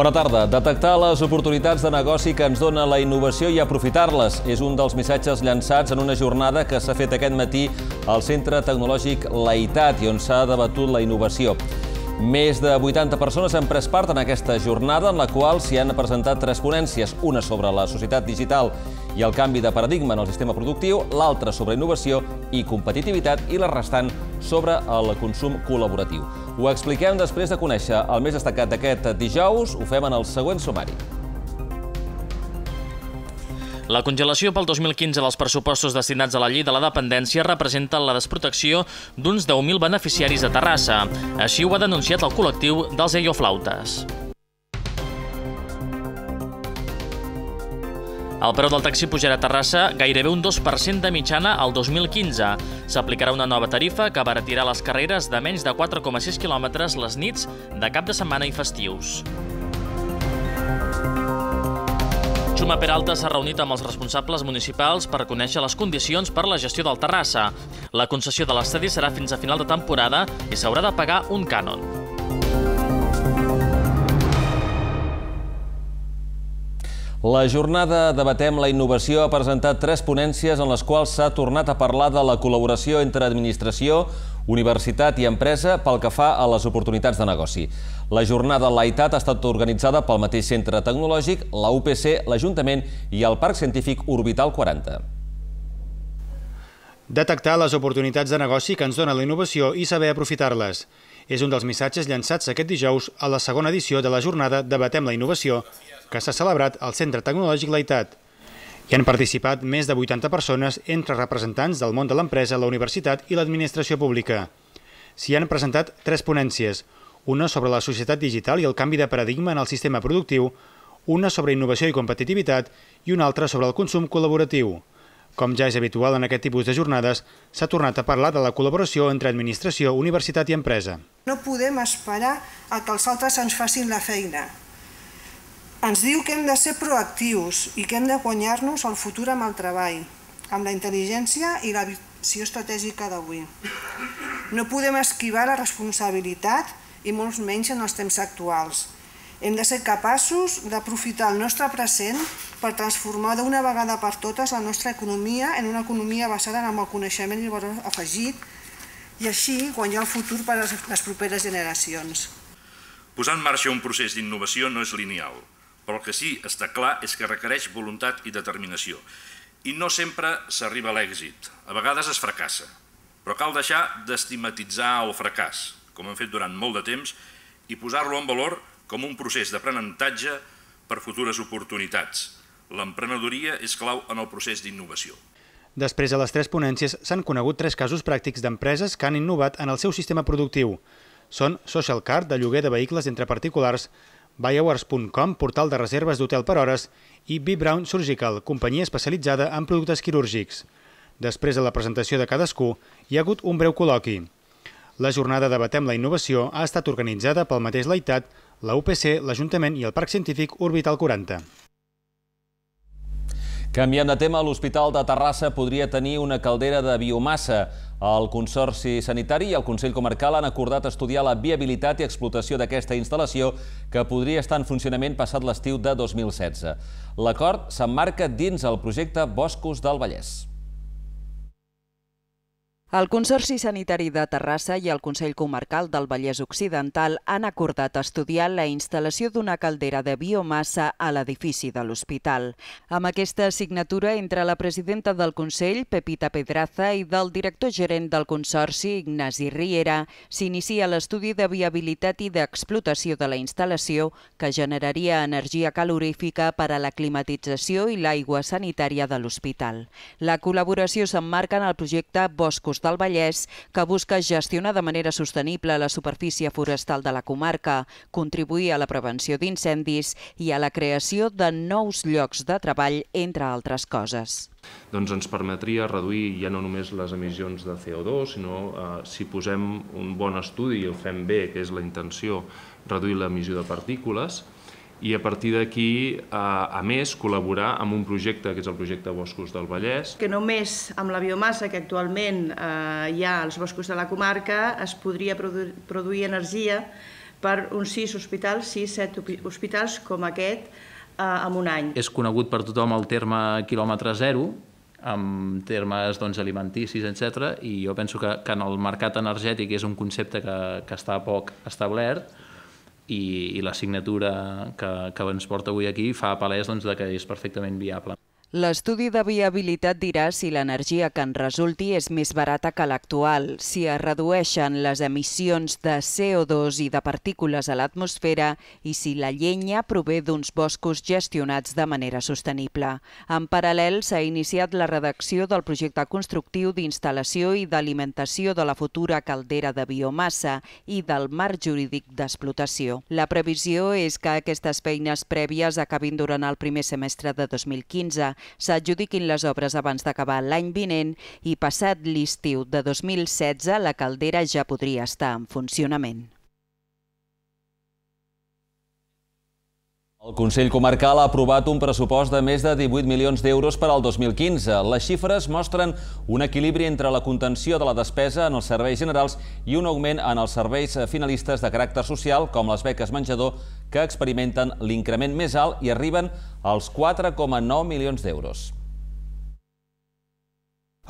Bona tarda. Detectar les oportunitats de negoci que ens dona la innovació i aprofitar-les és un dels missatges llançats en una jornada que s'ha fet aquest matí al Centre Tecnològic Laitat i on s'ha debatut la innovació. Més de 80 persones han pres part en aquesta jornada en la qual s'hi han presentat tres ponències, una sobre la societat digital i el canvi de paradigma en el sistema productiu, l'altra sobre innovació i competitivitat i la restant sobre el consum col·laboratiu. Ho expliquem després de conèixer el més destacat d'aquest dijous. Ho fem en el següent sumari. La congelació pel 2015 dels pressupostos destinats a la llei de la dependència representa la desprotecció d'uns 10.000 beneficiaris de Terrassa. Així ho ha denunciat el col·lectiu dels eioflautes. El preu del taxi pujarà a Terrassa gairebé un 2% de mitjana al 2015. S'aplicarà una nova tarifa que abaratirà les carreres de menys de 4,6 quilòmetres les nits de cap de setmana i festius. Xuma Peralta s'ha reunit amb els responsables municipals per conèixer les condicions per la gestió del Terrassa. La concessió de l'estadi serà fins a final de temporada i s'haurà de pagar un cànon. La jornada Debatem la innovació ha presentat tres ponències en les quals s'ha tornat a parlar de la col·laboració entre administració, universitat i empresa pel que fa a les oportunitats de negoci. La jornada Laitat ha estat organitzada pel mateix centre tecnològic, la UPC, l'Ajuntament i el Parc Científic Orbital 40. Detectar les oportunitats de negoci que ens dona la innovació i saber aprofitar-les. És un dels missatges llançats aquest dijous a la segona edició de la jornada Debatem la innovació, que s'ha celebrat al Centre Tecnològic Laitat. Hi han participat més de 80 persones entre representants del món de l'empresa, la universitat i l'administració pública. S'hi han presentat tres ponències, una sobre la societat digital i el canvi de paradigma en el sistema productiu, una sobre innovació i competitivitat i una altra sobre el consum col·laboratiu. Com ja és habitual en aquest tipus de jornades, s'ha tornat a parlar de la col·laboració entre administració, universitat i empresa. No podem esperar a que els altres ens facin la feina ens diu que hem de ser proactius i que hem de guanyar-nos el futur amb el treball, amb la intel·ligència i la visió estratègica d'avui. No podem esquivar la responsabilitat i molts menys en els temps actuals. Hem de ser capaços d'aprofitar el nostre present per transformar d'una vegada per totes la nostra economia en una economia basada en el coneixement i el valor afegit i així guanyar el futur per a les properes generacions. Posar en marxa un procés d'innovació no és lineal, però el que sí està clar és que requereix voluntat i determinació. I no sempre s'arriba a l'èxit. A vegades es fracassa. Però cal deixar d'estigmatitzar el fracàs, com hem fet durant molt de temps, i posar-lo en valor com un procés d'aprenentatge per futures oportunitats. L'emprenedoria és clau en el procés d'innovació. Després de les tres ponències s'han conegut tres casos pràctics d'empreses que han innovat en el seu sistema productiu. Són Social Card, de lloguer de vehicles entre particulars, BioWars.com, portal de reserves d'hotel per hores, i B. Brown Surgical, companyia especialitzada en productes quirúrgics. Després de la presentació de cadascú, hi ha hagut un breu col·loqui. La jornada Debatem la innovació ha estat organitzada pel mateix Laitat, la UPC, l'Ajuntament i el Parc Científic Orbital 40. Canviem de tema, l'Hospital de Terrassa podria tenir una caldera de biomassa. El Consorci Sanitari i el Consell Comarcal han acordat estudiar la viabilitat i explotació d'aquesta instal·lació que podria estar en funcionament passat l'estiu de 2016. L'acord s'emmarca dins el projecte Boscos del Vallès. El Consorci Sanitari de Terrassa i el Consell Comarcal del Vallès Occidental han acordat estudiar la instal·lació d'una caldera de biomassa a l'edifici de l'hospital. Amb aquesta assignatura entre la presidenta del Consell, Pepita Pedraza, i del director gerent del Consorci, Ignasi Riera, s'inicia l'estudi de viabilitat i d'explotació de la instal·lació que generaria energia calorífica per a la climatització i l'aigua sanitària de l'hospital. La col·laboració s'emmarca en el projecte Boscos del Vallès, que busca gestionar de manera sostenible la superfície forestal de la comarca, contribuir a la prevenció d'incendis i a la creació de nous llocs de treball, entre altres coses. Doncs ens permetria reduir ja no només les emissions de CO2, sinó eh, si posem un bon estudi i el fem bé, que és la intenció, reduir l'emissió de partícules, i a partir d'aquí, eh, a més, col·laborar amb un projecte que és el projecte Boscos del Vallès. Que només amb la biomassa que actualment eh, hi ha als boscos de la comarca es podria produ produir energia per uns 6 hospitals, 6-7 hospitals com aquest eh, en un any. És conegut per tothom el terme quilòmetre zero, en termes doncs, alimenticis, etc. I jo penso que, que en el mercat energètic és un concepte que, que està poc establert i, i la signatura que, que ens porta avui aquí fa palès doncs, que és perfectament viable. L'estudi de viabilitat dirà si l'energia que en resulti és més barata que l'actual, si es redueixen les emissions de CO2 i de partícules a l'atmosfera i si la llenya prové d'uns boscos gestionats de manera sostenible. En paral·lel, s'ha iniciat la redacció del projecte constructiu d'instal·lació i d'alimentació de la futura caldera de biomassa i del marc jurídic d'explotació. La previsió és que aquestes feines prèvies acabin durant el primer semestre de 2015 s'adjudiquin les obres abans d'acabar l'any vinent i passat l'estiu de 2016 la caldera ja podria estar en funcionament. El Consell Comarcal ha aprovat un pressupost de més de 18 milions d'euros per al 2015. Les xifres mostren un equilibri entre la contenció de la despesa en els serveis generals i un augment en els serveis finalistes de caràcter social, com les beques menjador, que experimenten l'increment més alt i arriben als 4,9 milions d'euros.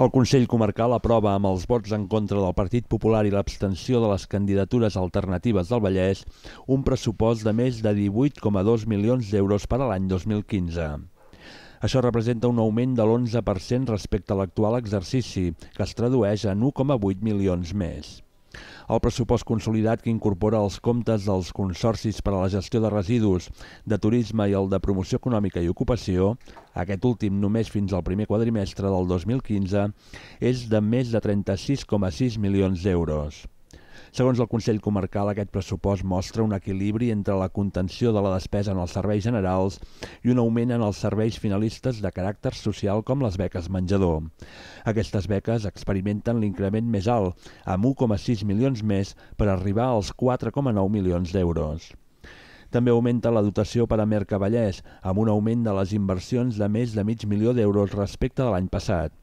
El Consell Comarcal aprova amb els vots en contra del Partit Popular i l'abstenció de les candidatures alternatives del Vallès un pressupost de més de 18,2 milions d'euros per a l'any 2015. Això representa un augment de l'11% respecte a l'actual exercici, que es tradueix en 1,8 milions més. El pressupost consolidat que incorpora els comptes dels consorcis per a la gestió de residus, de turisme i el de promoció econòmica i ocupació, aquest últim només fins al primer quadrimestre del 2015, és de més de 36,6 milions d'euros. Segons el Consell Comarcal, aquest pressupost mostra un equilibri entre la contenció de la despesa en els serveis generals i un augment en els serveis finalistes de caràcter social com les beques menjador. Aquestes beques experimenten l'increment més alt, amb 1,6 milions més per arribar als 4,9 milions d'euros. També augmenta la dotació per a Mercavallès, amb un augment de les inversions de més de mig milió d'euros respecte de l'any passat.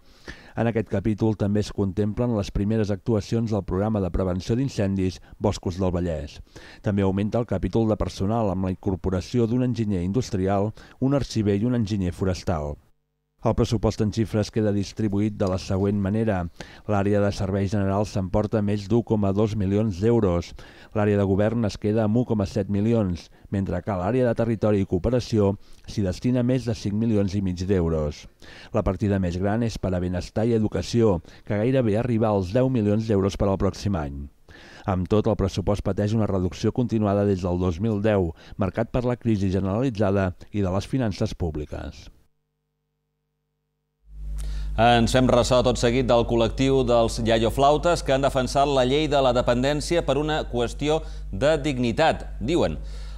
En aquest capítol també es contemplen les primeres actuacions del programa de prevenció d'incendis Boscos del Vallès. També augmenta el capítol de personal amb la incorporació d'un enginyer industrial, un arxiver i un enginyer forestal. El pressupost en xifres queda distribuït de la següent manera. L'àrea de serveis generals s'emporta més d'1,2 milions d'euros. L'àrea de govern es queda amb 1,7 milions, mentre que l'àrea de territori i cooperació s'hi destina més de 5 milions i mig d'euros. La partida més gran és per a benestar i educació, que gairebé arriba als 10 milions d'euros per al pròxim any. Amb tot, el pressupost pateix una reducció continuada des del 2010, marcat per la crisi generalitzada i de les finances públiques. Ens fem ressò tot seguit del col·lectiu dels iaioflautes que han defensat la llei de la dependència per una qüestió de dignitat, diuen.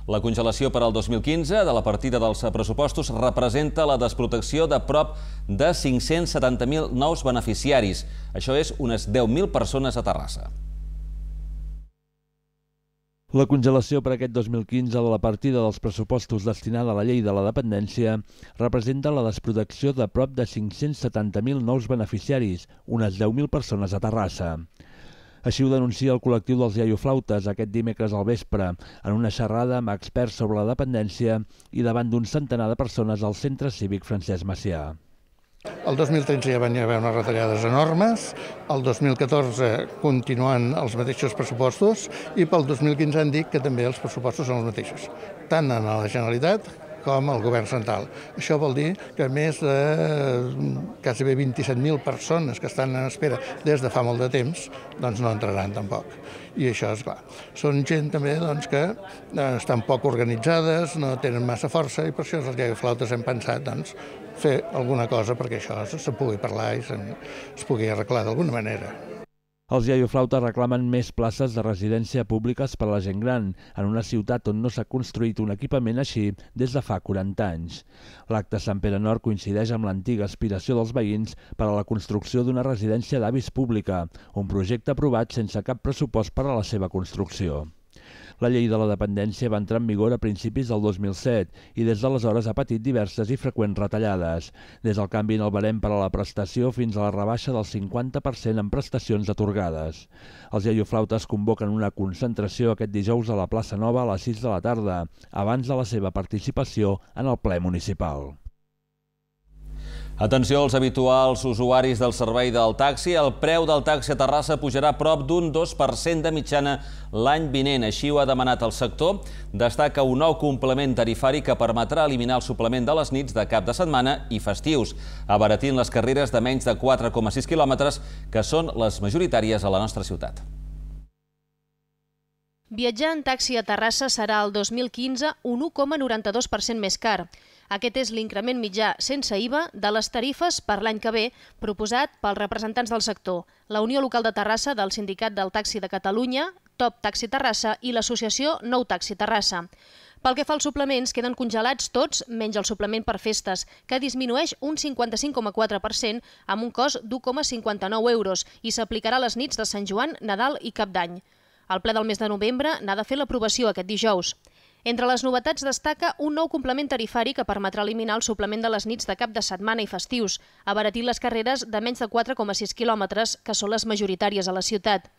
La congelació per al 2015 de la partida dels pressupostos representa la desprotecció de prop de 570.000 nous beneficiaris. Això és unes 10.000 persones a Terrassa. La congelació per aquest 2015 de la partida dels pressupostos destinada a la llei de la dependència representa la desprotecció de prop de 570.000 nous beneficiaris, unes 10.000 persones a Terrassa. Així ho denuncia el col·lectiu dels iaioflautes aquest dimecres al vespre, en una xerrada amb experts sobre la dependència i davant d'un centenar de persones al Centre Cívic Francesc Macià. El 2013 ja van haver unes retallades enormes, el 2014 continuant els mateixos pressupostos i pel 2015 han dit que també els pressupostos són els mateixos, tant en la Generalitat com al govern central. Això vol dir que més de quasi bé 27.000 persones que estan en espera des de fa molt de temps doncs no entraran tampoc. I això és clar. Són gent també doncs, que eh, estan poc organitzades, no tenen massa força i per això els flautes hem pensat doncs, fer alguna cosa perquè això se pugui parlar i es pugui arreglar d'alguna manera. Els iaioflautes reclamen més places de residència públiques per a la gent gran, en una ciutat on no s'ha construït un equipament així des de fa 40 anys. L'acte Sant Pere Nord coincideix amb l'antiga aspiració dels veïns per a la construcció d'una residència d'avis pública, un projecte aprovat sense cap pressupost per a la seva construcció. La llei de la dependència va entrar en vigor a principis del 2007 i des d'aleshores ha patit diverses i freqüents retallades, des del canvi en el barem per a la prestació fins a la rebaixa del 50% en prestacions atorgades. Els iaioflautes convoquen una concentració aquest dijous a la plaça Nova a les 6 de la tarda, abans de la seva participació en el ple municipal. Atenció als habituals usuaris del servei del taxi. El preu del taxi a Terrassa pujarà prop d'un 2% de mitjana l'any vinent. Així ho ha demanat el sector. Destaca un nou complement tarifari que permetrà eliminar el suplement de les nits de cap de setmana i festius, abaratint les carreres de menys de 4,6 quilòmetres, que són les majoritàries a la nostra ciutat. Viatjar en taxi a Terrassa serà el 2015 un 1,92% més car. Aquest és l'increment mitjà sense IVA de les tarifes per l'any que ve proposat pels representants del sector, la Unió Local de Terrassa del Sindicat del Taxi de Catalunya, Top Taxi Terrassa i l'associació Nou Taxi Terrassa. Pel que fa als suplements, queden congelats tots, menys el suplement per festes, que disminueix un 55,4% amb un cost d'1,59 euros i s'aplicarà a les nits de Sant Joan, Nadal i Cap d'Any. El ple del mes de novembre n'ha de fer l'aprovació aquest dijous. Entre les novetats destaca un nou complement tarifari que permetrà eliminar el suplement de les nits de cap de setmana i festius, abaratir les carreres de menys de 4,6 quilòmetres, que són les majoritàries a la ciutat.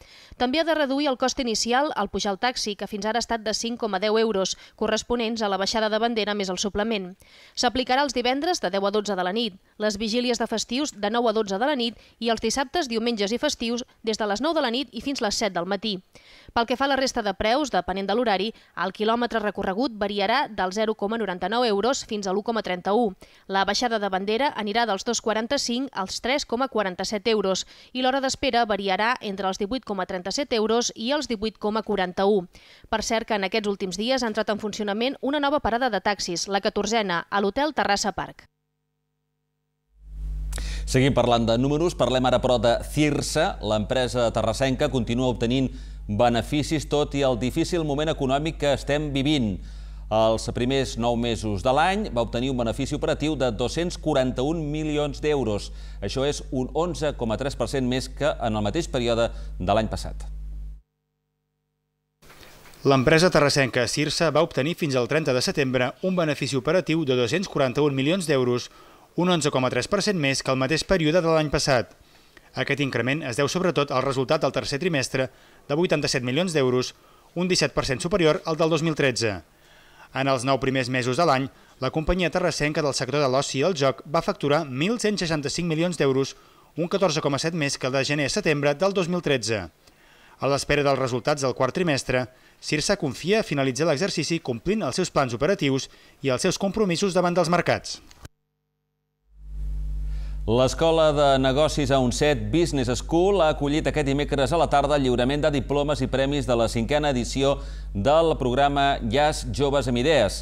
També ha de reduir el cost inicial al pujar el taxi, que fins ara ha estat de 5,10 euros, corresponents a la baixada de bandera més el suplement. S'aplicarà els divendres de 10 a 12 de la nit, les vigílies de festius de 9 a 12 de la nit i els dissabtes, diumenges i festius des de les 9 de la nit i fins les 7 del matí. Pel que fa a la resta de preus, depenent de l'horari, el quilòmetre recorregut variarà dels 0,99 euros fins a l'1,31. La baixada de bandera anirà dels 2,45 als 3,47 euros i l'hora d'espera variarà entre els 18,37 euros i els 18,41. Per cert que en aquests últims dies ha entrat en funcionament una nova parada de taxis, la 14a, a l'hotel Terrassa Park. Seguim parlant de números, parlem ara però de Cirsa. L'empresa terrassenca continua obtenint beneficis tot i el difícil moment econòmic que estem vivint. Els primers nou mesos de l'any va obtenir un benefici operatiu de 241 milions d'euros. Això és un 11,3% més que en el mateix període de l'any passat. L'empresa terrassenca Cirsa va obtenir fins al 30 de setembre un benefici operatiu de 241 milions d'euros, un 11,3% més que el mateix període de l'any passat. Aquest increment es deu sobretot al resultat del tercer trimestre de 87 milions d'euros, un 17% superior al del 2013. En els nou primers mesos de l'any, la companyia terrassenca del sector de l'oci i el joc va facturar 1.165 milions d'euros, un 14,7 més que el de gener a setembre del 2013. A l'espera dels resultats del quart trimestre, Cirsa confia a finalitzar l'exercici complint els seus plans operatius i els seus compromisos davant dels mercats. L'Escola de Negocis a UNCET Business School ha acollit aquest dimecres a la tarda el lliurament de diplomes i premis de la cinquena edició del programa Jazz Joves amb Idees.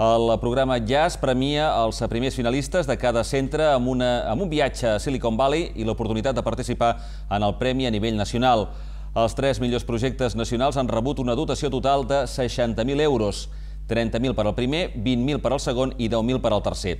El programa Jazz premia els primers finalistes de cada centre amb, una, amb un viatge a Silicon Valley i l'oportunitat de participar en el premi a nivell nacional. Els tres millors projectes nacionals han rebut una dotació total de 60.000 euros, 30.000 per al primer, 20.000 per al segon i 10.000 per al tercer.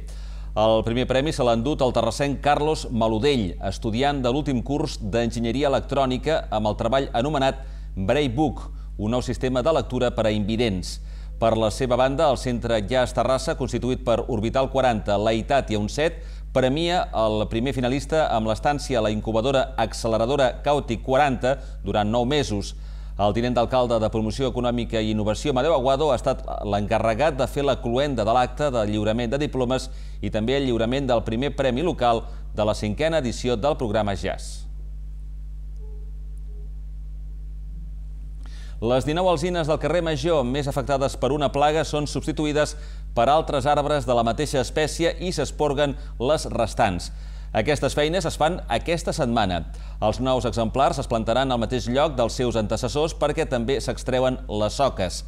El primer premi se l'ha endut el terrassenc Carlos Maludell, estudiant de l'últim curs d'Enginyeria Electrònica amb el treball anomenat Braillebook, un nou sistema de lectura per a invidents. Per la seva banda, el Centre Jazz Terrassa, constituït per Orbital 40, Laitat i Unset, premia el primer finalista amb l'estància a la incubadora acceleradora Cautic 40 durant 9 mesos. El tinent d'alcalde de Promoció Econòmica i Innovació, Madeu Aguado, ha estat l'encarregat de fer la cluenda de l'acte de lliurament de diplomes i també el lliurament del primer premi local de la cinquena edició del programa Jazz. Les 19 alzines del carrer Major més afectades per una plaga són substituïdes per altres arbres de la mateixa espècie i s'esporguen les restants. Aquestes feines es fan aquesta setmana. Els nous exemplars es plantaran al mateix lloc dels seus antecessors perquè també s'extreuen les soques.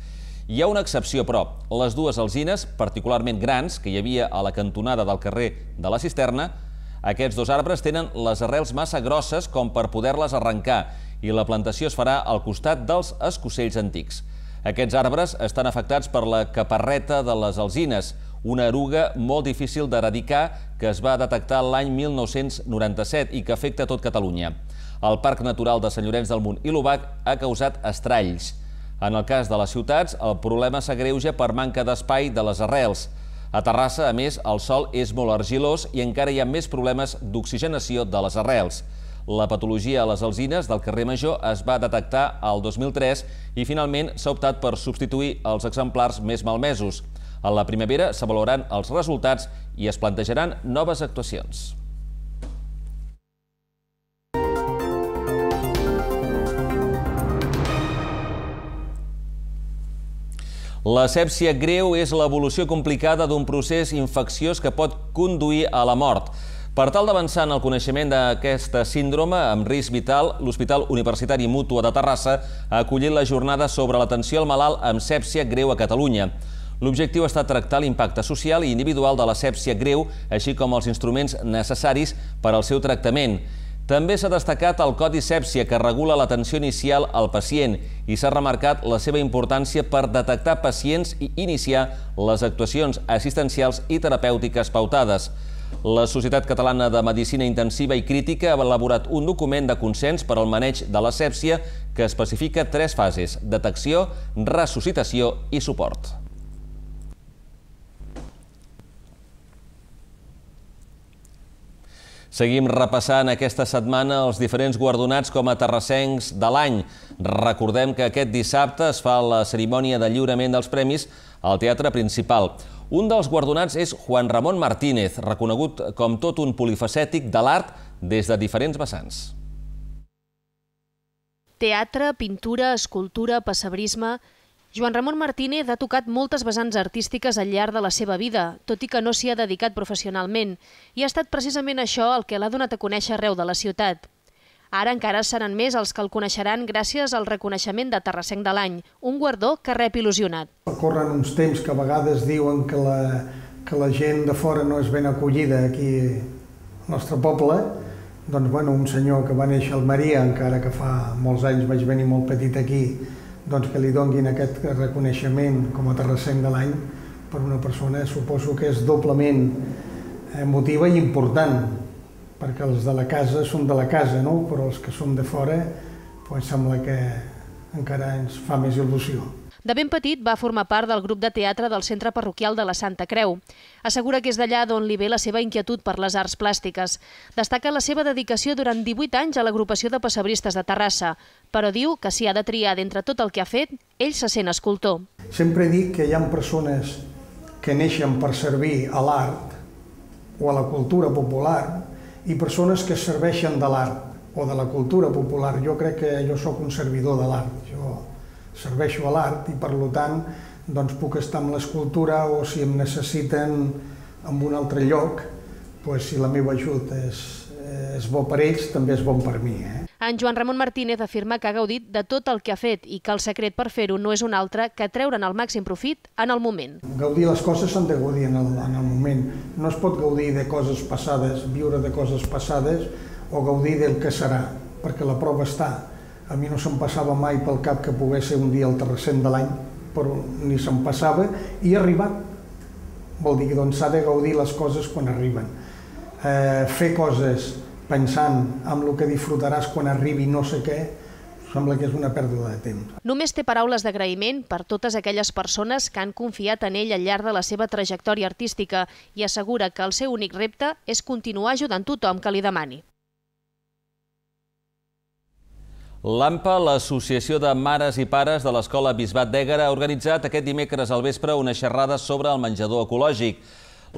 Hi ha una excepció, però. Les dues alzines, particularment grans, que hi havia a la cantonada del carrer de la Cisterna, aquests dos arbres tenen les arrels massa grosses com per poder-les arrencar i la plantació es farà al costat dels escocells antics. Aquests arbres estan afectats per la caparreta de les alzines, una eruga molt difícil d'eradicar que es va detectar l'any 1997 i que afecta tot Catalunya. El Parc Natural de Sant Llorenç del Munt i l'Ubac ha causat estralls. En el cas de les ciutats, el problema s'agreuja per manca d'espai de les arrels. A Terrassa, a més, el sol és molt argilós i encara hi ha més problemes d'oxigenació de les arrels. La patologia a les alzines del carrer Major es va detectar al 2003 i finalment s'ha optat per substituir els exemplars més malmesos. A la primavera s'avaluaran els resultats i es plantejaran noves actuacions. La sèpsia greu és l'evolució complicada d'un procés infecciós que pot conduir a la mort. Per tal d'avançar en el coneixement d'aquesta síndrome amb risc vital, l'Hospital Universitari Mútua de Terrassa ha acollit la jornada sobre l'atenció al malalt amb sèpsia greu a Catalunya. L'objectiu ha estat tractar l'impacte social i individual de la sèpsia greu, així com els instruments necessaris per al seu tractament. També s'ha destacat el Codi Sèpsia, que regula l'atenció inicial al pacient i s'ha remarcat la seva importància per detectar pacients i iniciar les actuacions assistencials i terapèutiques pautades. La Societat Catalana de Medicina Intensiva i Crítica ha elaborat un document de consens per al maneig de la sèpsia que especifica tres fases, detecció, ressuscitació i suport. Seguim repassant aquesta setmana els diferents guardonats com a terrassencs de l'any. Recordem que aquest dissabte es fa la cerimònia de lliurament dels premis al Teatre Principal. Un dels guardonats és Juan Ramon Martínez, reconegut com tot un polifacètic de l'art des de diferents vessants. Teatre, pintura, escultura, passebrisme... Joan Ramon Martínez ha tocat moltes vessants artístiques al llarg de la seva vida, tot i que no s'hi ha dedicat professionalment, i ha estat precisament això el que l'ha donat a conèixer arreu de la ciutat. Ara encara seran més els que el coneixeran gràcies al reconeixement de Terrassenc de l'any, un guardó que rep il·lusionat. Corren uns temps que a vegades diuen que la, que la gent de fora no és ben acollida aquí al nostre poble, doncs bueno, un senyor que va néixer al Maria, encara que fa molts anys vaig venir molt petit aquí, doncs que li donguin aquest reconeixement com a terrassenc de l'any per una persona suposo que és doblement emotiva i important perquè els de la casa són de la casa, no? però els que som de fora doncs sembla que encara ens fa més il·lusió. De ben petit va formar part del grup de teatre del Centre Parroquial de la Santa Creu. Assegura que és d'allà d'on li ve la seva inquietud per les arts plàstiques. Destaca la seva dedicació durant 18 anys a l'agrupació de passebristes de Terrassa, però diu que si ha de triar d'entre tot el que ha fet, ell se sent escultor. Sempre dic que hi ha persones que neixen per servir a l'art o a la cultura popular i persones que serveixen de l'art o de la cultura popular. Jo crec que jo sóc un servidor de l'art. Jo serveixo a l'art i per tant doncs puc estar amb l'escultura o si em necessiten en un altre lloc, doncs si la meva ajut és, és bo per ells, també és bon per mi. Eh? En Joan Ramon Martínez afirma que ha gaudit de tot el que ha fet i que el secret per fer-ho no és un altre que treure'n el màxim profit en el moment. Gaudir les coses s'han de gaudir en el, en el moment. No es pot gaudir de coses passades, viure de coses passades o gaudir del que serà, perquè la prova està a mi no se'm passava mai pel cap que pogués ser un dia el terracent de l'any, però ni se'm passava, i ha arribat. Vol dir que doncs, s'ha de gaudir les coses quan arriben. Eh, fer coses pensant en el que disfrutaràs quan arribi no sé què, sembla que és una pèrdua de temps. Només té paraules d'agraïment per totes aquelles persones que han confiat en ell al llarg de la seva trajectòria artística i assegura que el seu únic repte és continuar ajudant tothom que li demani. L'AMPA, l'Associació de Mares i Pares de l'Escola Bisbat d'Ègara, ha organitzat aquest dimecres al vespre una xerrada sobre el menjador ecològic.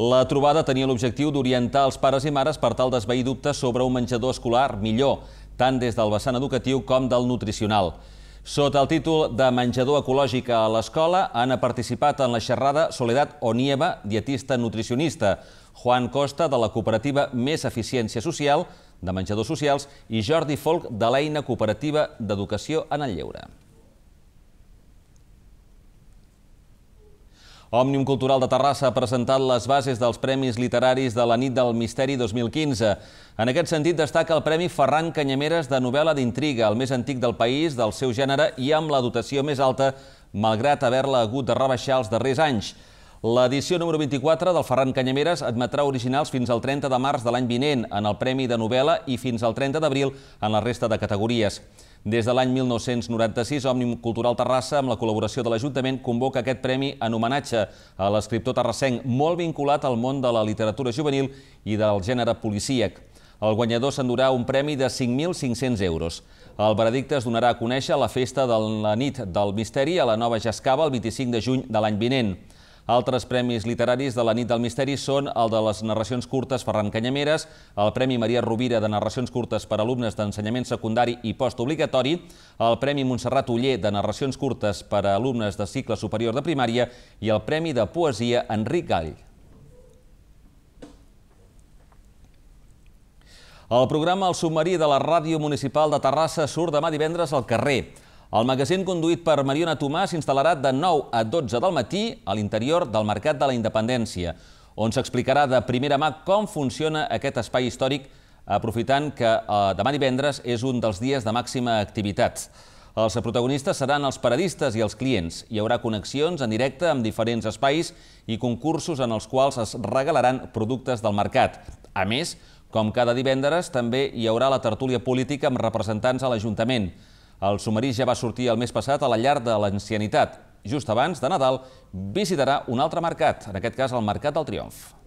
La trobada tenia l'objectiu d'orientar els pares i mares per tal d'esveir dubtes sobre un menjador escolar millor, tant des del vessant educatiu com del nutricional. Sota el títol de Menjador ecològic a l'escola han participat en la xerrada Soledad Onieva, dietista nutricionista, Juan Costa, de la cooperativa Més Eficiència Social, de menjadors socials, i Jordi Folk, de l'eina cooperativa d'educació en el lleure. Òmnium Cultural de Terrassa ha presentat les bases dels Premis Literaris de la nit del Misteri 2015. En aquest sentit, destaca el Premi Ferran Canyameres de novel·la d'intriga, el més antic del país, del seu gènere i amb la dotació més alta, malgrat haver-la hagut de rebaixar els darrers anys. L'edició número 24 del Ferran Canyameres admetrà originals fins al 30 de març de l'any vinent en el Premi de novel·la i fins al 30 d'abril en la resta de categories. Des de l'any 1996, Òmnium Cultural Terrassa, amb la col·laboració de l'Ajuntament, convoca aquest premi en homenatge a l'escriptor terrassenc, molt vinculat al món de la literatura juvenil i del gènere policíac. El guanyador s'endurà un premi de 5.500 euros. El veredicte es donarà a conèixer a la festa de la nit del misteri a la Nova Jascava el 25 de juny de l'any vinent. Altres premis literaris de la nit del misteri són el de les narracions curtes Ferran Canyameres, el Premi Maria Rovira de narracions curtes per alumnes d'ensenyament secundari i postobligatori, el Premi Montserrat Uller de narracions curtes per a alumnes de cicle superior de primària i el Premi de Poesia Enric Gall. El programa El submarí de la Ràdio Municipal de Terrassa surt demà divendres al carrer. El magazín conduït per Mariona Tomà s'instal·larà de 9 a 12 del matí a l'interior del Mercat de la Independència, on s'explicarà de primera mà com funciona aquest espai històric, aprofitant que eh, demà divendres és un dels dies de màxima activitat. Els protagonistes seran els paradistes i els clients. Hi haurà connexions en directe amb diferents espais i concursos en els quals es regalaran productes del mercat. A més, com cada divendres, també hi haurà la tertúlia política amb representants a l'Ajuntament. El submarí ja va sortir el mes passat a la llar de l'ancianitat. Just abans de Nadal visitarà un altre mercat, en aquest cas el Mercat del Triomf.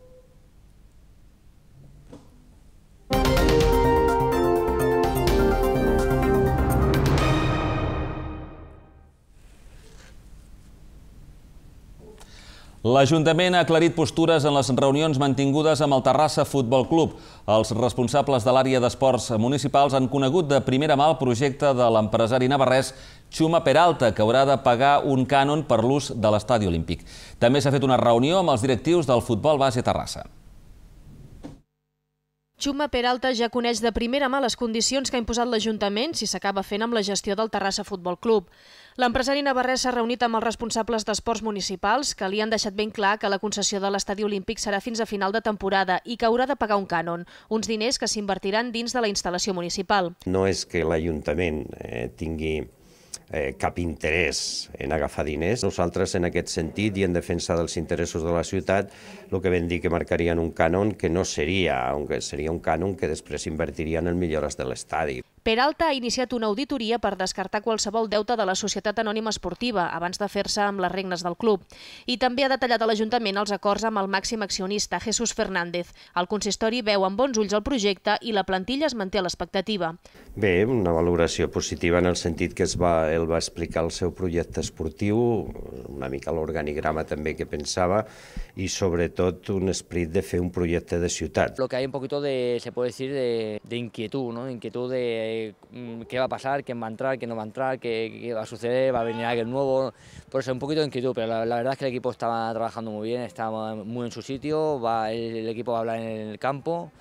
L'Ajuntament ha aclarit postures en les reunions mantingudes amb el Terrassa Futbol Club. Els responsables de l'àrea d'esports municipals han conegut de primera mà el projecte de l'empresari navarrès Xuma Peralta, que haurà de pagar un cànon per l'ús de l'estadi olímpic. També s'ha fet una reunió amb els directius del futbol base Terrassa. Xuma Peralta ja coneix de primera mà les condicions que ha imposat l'Ajuntament si s'acaba fent amb la gestió del Terrassa Futbol Club. L'empresari navarrès s'ha reunit amb els responsables d'esports municipals que li han deixat ben clar que la concessió de l'estadi olímpic serà fins a final de temporada i que haurà de pagar un cànon, uns diners que s'invertiran dins de la instal·lació municipal. No és que l'Ajuntament eh, tingui eh, cap interès en agafar diners. Nosaltres, en aquest sentit, i en defensa dels interessos de la ciutat, el que vam dir que marcarien un cànon que no seria, seria un cànon que després invertirien en millores de l'estadi. Peralta ha iniciat una auditoria per descartar qualsevol deute de la Societat Anònima Esportiva abans de fer-se amb les regnes del club. I també ha detallat a l'Ajuntament els acords amb el màxim accionista, Jesús Fernández. El consistori veu amb bons ulls el projecte i la plantilla es manté a l'expectativa. Bé, una valoració positiva en el sentit que es va, ell va explicar el seu projecte esportiu, una mica l'organigrama també que pensava, i sobretot un esperit de fer un projecte de ciutat. Lo que hay un poquito de, se puede decir, de, de inquietud, ¿no? inquietud de Mm, qué va a pasar, quién va a entrar, quién no va a entrar, qué, va a suceder, va a venir alguien nuevo. Por eso un poquito de inquietud, pero la, verdad es que el equipo estaba trabajando muy bien, estaba muy en su sitio, va, el, equipo va a hablar en el campo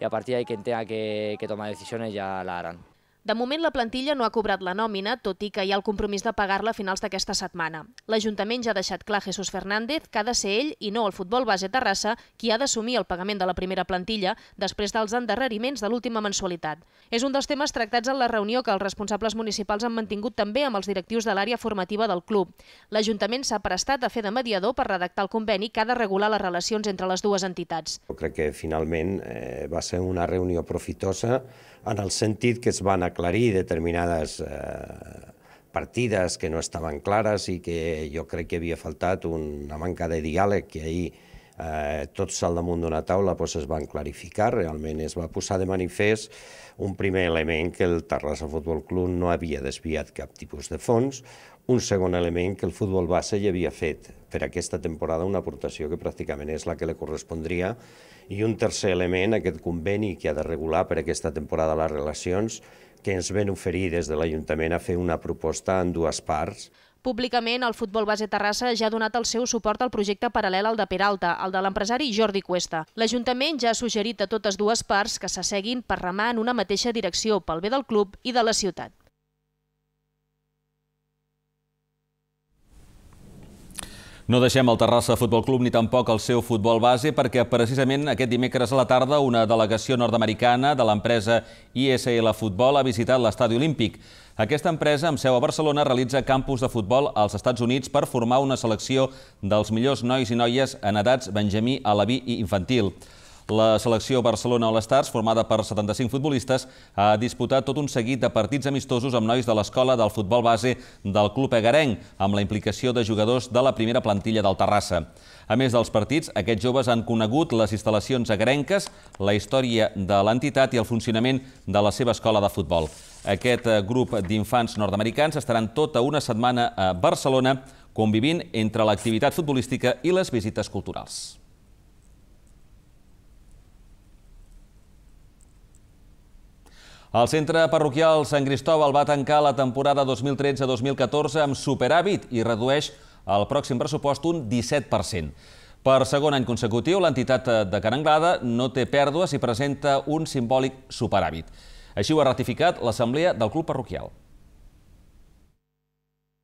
y a partir de ahí quien tenga que tomar decisiones ya la harán. De moment, la plantilla no ha cobrat la nòmina, tot i que hi ha el compromís de pagar-la a finals d'aquesta setmana. L'Ajuntament ja ha deixat clar Jesús Fernández que ha de ser ell, i no el futbol base Terrassa, qui ha d'assumir el pagament de la primera plantilla després dels endarreriments de l'última mensualitat. És un dels temes tractats en la reunió que els responsables municipals han mantingut també amb els directius de l'àrea formativa del club. L'Ajuntament s'ha prestat a fer de mediador per redactar el conveni que ha de regular les relacions entre les dues entitats. Crec que finalment eh, va ser una reunió profitosa en el sentit que es van aclarir determinades eh, partides que no estaven clares i que jo crec que havia faltat una manca de diàleg que ahir eh, tots al damunt d'una taula doncs, es van clarificar, realment es va posar de manifest un primer element que el Terrassa Futbol Club no havia desviat cap tipus de fons, un segon element que el futbol base ja havia fet per aquesta temporada una aportació que pràcticament és la que li correspondria i un tercer element, aquest conveni que ha de regular per aquesta temporada les relacions, que ens ven oferir des de l'Ajuntament a fer una proposta en dues parts. Públicament, el Futbol Base Terrassa ja ha donat el seu suport al projecte paral·lel al de Peralta, el de l'empresari Jordi Cuesta. L'Ajuntament ja ha suggerit a totes dues parts que s'asseguin per remar en una mateixa direcció pel bé del club i de la ciutat. No deixem el Terrassa Futbol Club ni tampoc el seu futbol base perquè precisament aquest dimecres a la tarda una delegació nord-americana de l'empresa ISL Futbol ha visitat l'estadi olímpic. Aquesta empresa, amb seu a Barcelona, realitza campus de futbol als Estats Units per formar una selecció dels millors nois i noies en edats Benjamí, Alaví i infantil. La selecció Barcelona All-Stars, formada per 75 futbolistes, ha disputat tot un seguit de partits amistosos amb nois de l'escola del futbol base del Club Egarenc, amb la implicació de jugadors de la primera plantilla del Terrassa. A més dels partits, aquests joves han conegut les instal·lacions agarenques, la història de l'entitat i el funcionament de la seva escola de futbol. Aquest eh, grup d'infants nord-americans estaran tota una setmana a Barcelona convivint entre l'activitat futbolística i les visites culturals. El centre parroquial Sant Cristòbal va tancar la temporada 2013-2014 amb superàvit i redueix el pròxim pressupost un 17%. Per segon any consecutiu, l'entitat de Cananglada no té pèrdues i presenta un simbòlic superàvit. Així ho ha ratificat l'Assemblea del Club Parroquial.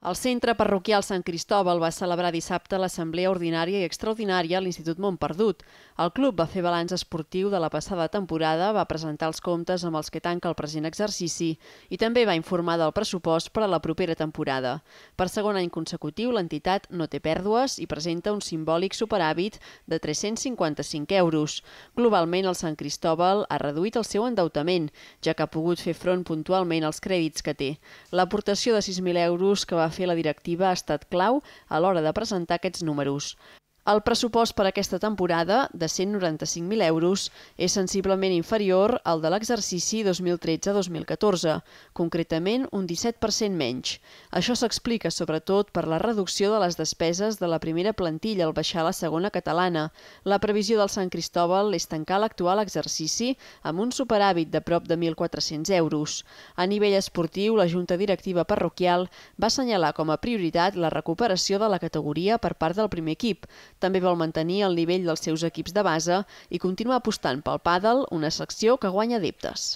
El Centre Parroquial Sant Cristòbal va celebrar dissabte l'Assemblea Ordinària i Extraordinària a l'Institut Montperdut. El club va fer balanç esportiu de la passada temporada, va presentar els comptes amb els que tanca el present exercici i també va informar del pressupost per a la propera temporada. Per segon any consecutiu, l'entitat no té pèrdues i presenta un simbòlic superàvit de 355 euros. Globalment, el Sant Cristòbal ha reduït el seu endeutament, ja que ha pogut fer front puntualment als crèdits que té. L'aportació de 6.000 euros que va fer la directiva ha estat clau a l'hora de presentar aquests números. El pressupost per aquesta temporada, de 195.000 euros, és sensiblement inferior al de l'exercici 2013-2014, concretament un 17% menys. Això s'explica sobretot per la reducció de les despeses de la primera plantilla al baixar la segona catalana. La previsió del Sant Cristòbal és tancar l'actual exercici amb un superàvit de prop de 1.400 euros. A nivell esportiu, la Junta Directiva Parroquial va assenyalar com a prioritat la recuperació de la categoria per part del primer equip, també vol mantenir el nivell dels seus equips de base i continuar apostant pel pàdel, una secció que guanya adeptes.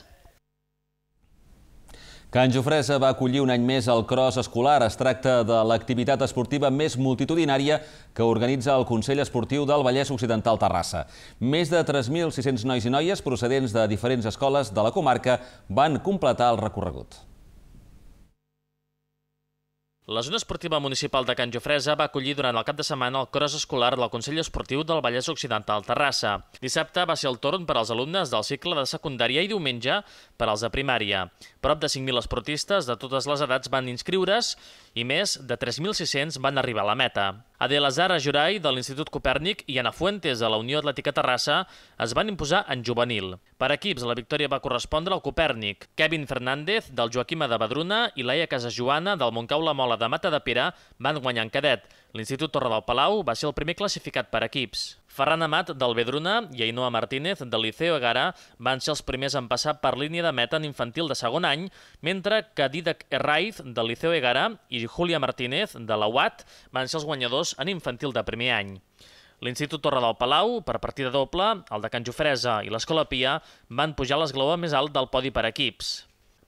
Can Jofresa va acollir un any més el cross escolar. Es tracta de l'activitat esportiva més multitudinària que organitza el Consell Esportiu del Vallès Occidental Terrassa. Més de 3.600 nois i noies procedents de diferents escoles de la comarca van completar el recorregut. La zona esportiva municipal de Can Jofresa va acollir durant el cap de setmana el cross escolar del Consell Esportiu del Vallès Occidental Terrassa. Dissabte va ser el torn per als alumnes del cicle de secundària i diumenge per als de primària. Prop de 5.000 esportistes de totes les edats van inscriure's i més de 3.600 van arribar a la meta. Adela Zara Jurai, de l'Institut Copèrnic, i Ana Fuentes, de la Unió Atlètica Terrassa, es van imposar en juvenil. Per equips, la victòria va correspondre al Copèrnic. Kevin Fernández, del Joaquima de Badruna, i Laia Casajoana, del Montcau La Mola de Mata de Pere, van guanyar en cadet. L'Institut Torre del Palau va ser el primer classificat per equips. Ferran Amat, del Vedruna, i Ainhoa Martínez, del Liceo Egara, van ser els primers en passar per línia de meta en infantil de segon any, mentre que Didac Herraiz, del Liceo Egara, i Julia Martínez, de la UAT, van ser els guanyadors en infantil de primer any. L'Institut Torre del Palau, per partida doble, el de Can Jofresa i l'Escola Pia van pujar l'esglaó més alt del podi per equips.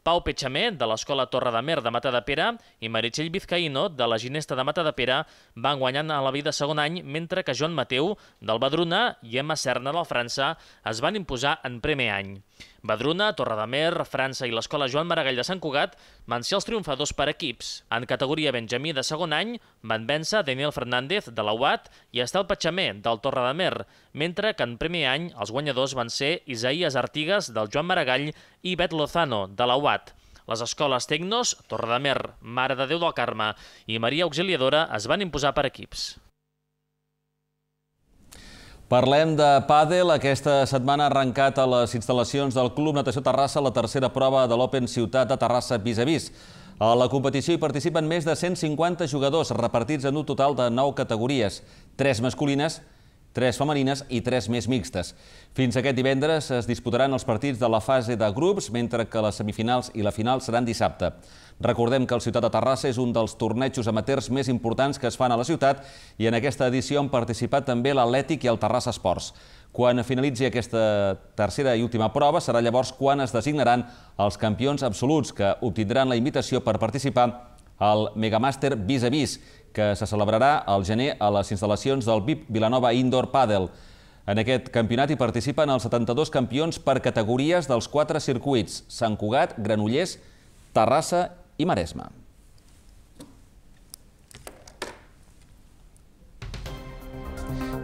Pau Petxamé, de l'Escola Torre de Mer de Mata de Pere, i Meritxell Vizcaíno, de la Ginesta de Mata de Pere, van guanyant a la vida segon any, mentre que Joan Mateu, del Badruna, i Emma Serna, del França, es van imposar en primer any. Badruna, Torredamer, França i l'Escola Joan Maragall de Sant Cugat van ser els triomfadors per equips. En categoria Benjamí de segon any van vèncer Daniel Fernández de la UAT i Estel Patxamer del Torredamer, mentre que en primer any els guanyadors van ser Isaías Artigas del Joan Maragall i Bet Lozano de la UAT. Les escoles Tecnos, Torredamer, Mare de Déu del Carme i Maria Auxiliadora es van imposar per equips. Parlem de pàdel. Aquesta setmana ha arrencat a les instal·lacions del Club Natació Terrassa la tercera prova de l'Open Ciutat de Terrassa vis a vis. A la competició hi participen més de 150 jugadors repartits en un total de 9 categories, 3 masculines, 3 femenines i 3 més mixtes. Fins aquest divendres es disputaran els partits de la fase de grups, mentre que les semifinals i la final seran dissabte. Recordem que el Ciutat de Terrassa és un dels tornejos amateurs més importants que es fan a la ciutat i en aquesta edició han participat també l'Atlètic i el Terrassa Esports. Quan finalitzi aquesta tercera i última prova serà llavors quan es designaran els campions absoluts que obtindran la invitació per participar al Megamaster Vis a Vis, que se celebrarà al gener a les instal·lacions del VIP Vilanova Indoor Padel. En aquest campionat hi participen els 72 campions per categories dels quatre circuits, Sant Cugat, Granollers, Terrassa i Maresme.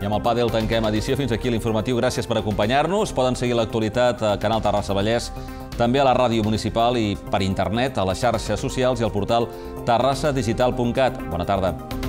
I amb el Padel tanquem edició. Fins aquí l'informatiu. Gràcies per acompanyar-nos. Poden seguir l'actualitat a Canal Terrassa Vallès, també a la ràdio municipal i per internet, a les xarxes socials i al portal terrassadigital.cat. Bona tarda.